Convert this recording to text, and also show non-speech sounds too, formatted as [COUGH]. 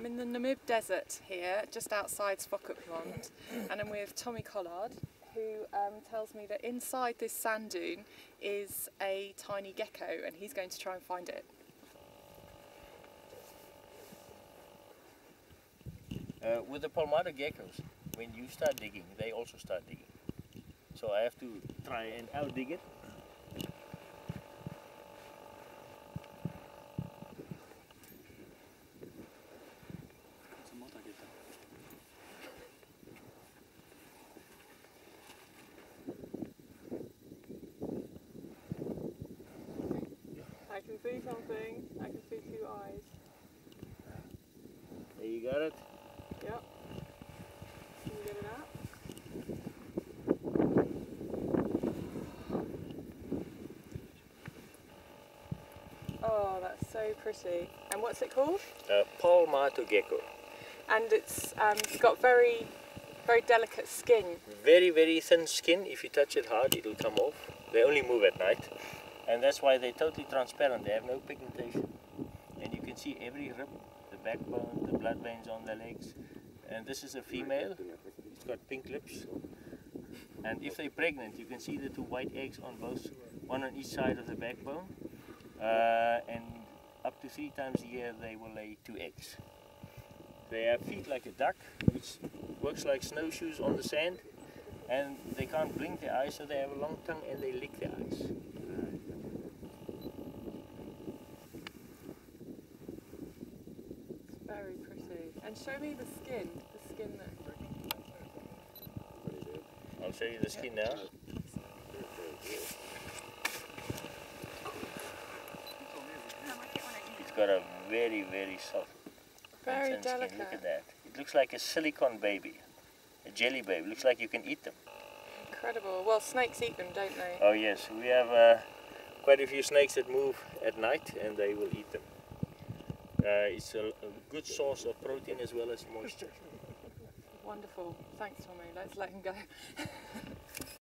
I'm in the Namib Desert here, just outside Swakopmund, and I'm with Tommy Collard, who um, tells me that inside this sand dune is a tiny gecko, and he's going to try and find it. Uh, with the palmato geckos, when you start digging, they also start digging. So I have to try and out dig it. I can see something. I can see two eyes. There you got it. Yep. Can you get it out? Oh, that's so pretty. And what's it called? Uh, palmato gecko. And it's um, got very, very delicate skin. Very, very thin skin. If you touch it hard, it'll come off. They only move at night. And that's why they're totally transparent. They have no pigmentation. And you can see every rib, the backbone, the blood veins on the legs. And this is a female. It's got pink lips. And if they're pregnant, you can see the two white eggs on both, one on each side of the backbone. Uh, and up to three times a year, they will lay two eggs. They have feet like a duck, which works like snowshoes on the sand. And they can't blink their eyes, so they have a long tongue and they lick their eyes. It's very pretty. And show me the skin. The skin that. I'll show you the skin now. It's got a very, very soft Very skin. Look at that. It looks like a silicon baby, a jelly baby. Looks like you can eat them. Incredible. Well, snakes eat them, don't they? Oh yes, we have uh, quite a few snakes that move at night and they will eat them. Uh, it's a, a good source of protein as well as moisture. Wonderful. Thanks, Tommy. Let's let him go. [LAUGHS]